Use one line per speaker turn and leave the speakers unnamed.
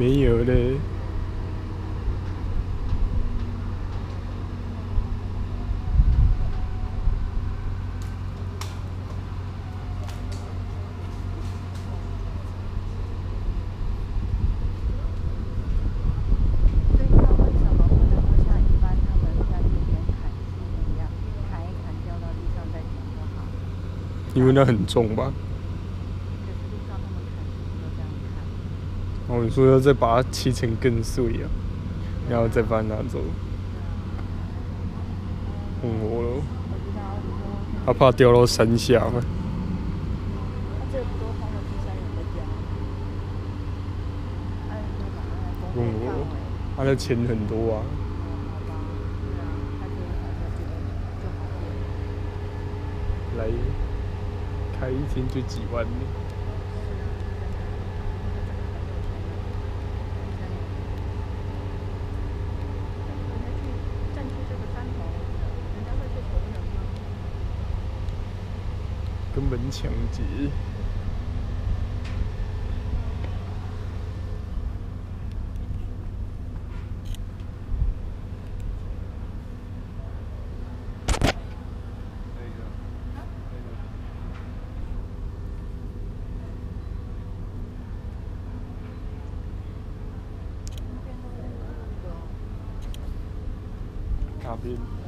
没有嘞。因为那很重吧。
看。
哦，你说要再把它切成更碎啊，然后再把它拿走，问我咯，
我知道，你说
他怕掉到山下嘛。
他的家？哎，就把那。
钱很多啊，来开一天就几万呢。根本抢劫。哪边？